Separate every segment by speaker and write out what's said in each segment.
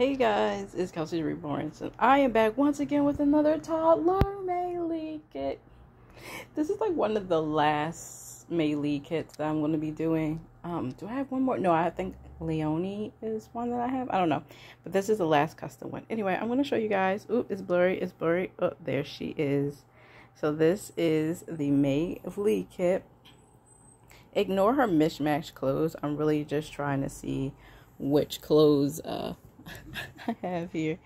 Speaker 1: Hey guys, it's Kelsey Reborn, and I am back once again with another toddler Mei Li kit. This is like one of the last Mei Li kits that I'm going to be doing. Um, do I have one more? No, I think Leonie is one that I have. I don't know, but this is the last custom one. Anyway, I'm going to show you guys. Oop, it's blurry. It's blurry. Oh, there she is. So this is the Mei Li kit. Ignore her mismatched clothes. I'm really just trying to see which clothes uh I have here.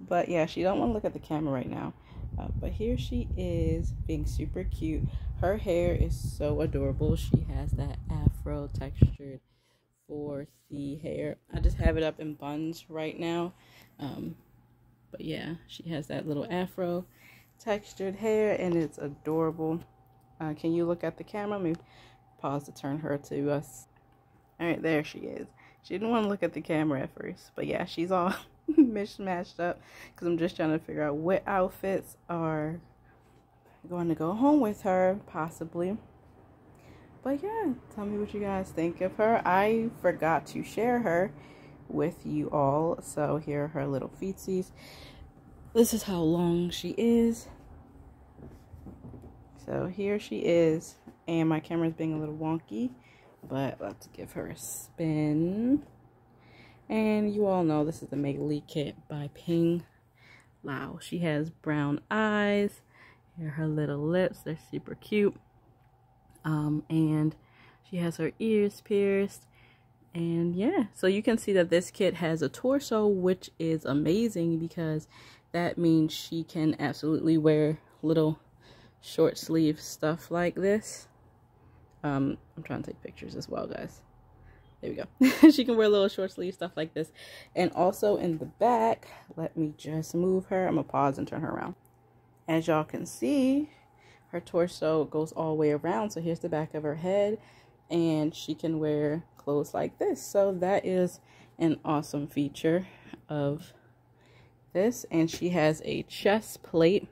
Speaker 1: But yeah, she don't want to look at the camera right now. Uh, but here she is being super cute. Her hair is so adorable. She has that afro textured 4C hair. I just have it up in buns right now. Um, but yeah, she has that little afro textured hair and it's adorable. Uh, can you look at the camera? Maybe pause to turn her to us. All right, there she is. She didn't want to look at the camera at first, but yeah, she's all mismatched up because I'm just trying to figure out what outfits are going to go home with her, possibly. But yeah, tell me what you guys think of her. I forgot to share her with you all, so here are her little feetsies. This is how long she is. So here she is, and my camera is being a little wonky. But let's give her a spin. And you all know this is the Mei Li kit by Ping Lau. She has brown eyes. Here her little lips. They're super cute. Um, and she has her ears pierced. And yeah, so you can see that this kit has a torso, which is amazing because that means she can absolutely wear little short sleeve stuff like this. Um, I'm trying to take pictures as well, guys. There we go. she can wear little short sleeve stuff like this. And also in the back, let me just move her. I'm going to pause and turn her around. As y'all can see, her torso goes all the way around. So here's the back of her head. And she can wear clothes like this. So that is an awesome feature of this. And she has a chest plate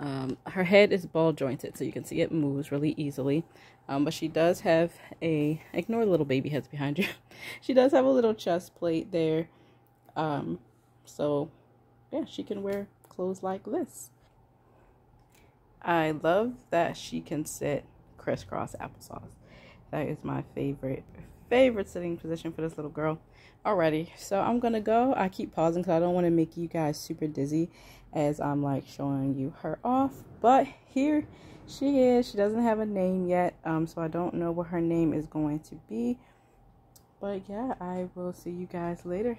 Speaker 1: um, her head is ball jointed, so you can see it moves really easily. Um, but she does have a, ignore little baby heads behind you. she does have a little chest plate there. Um, so yeah, she can wear clothes like this. I love that she can sit crisscross applesauce. That is my favorite, favorite sitting position for this little girl. Alrighty, so I'm gonna go. I keep pausing because I don't want to make you guys super dizzy as I'm like showing you her off. But here she is. She doesn't have a name yet, um, so I don't know what her name is going to be. But yeah, I will see you guys later.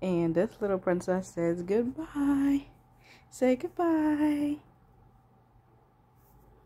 Speaker 1: And this little princess says goodbye. Say goodbye.